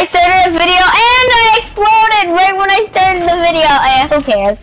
I started a video and I exploded right when I started the video. Eh, who cares?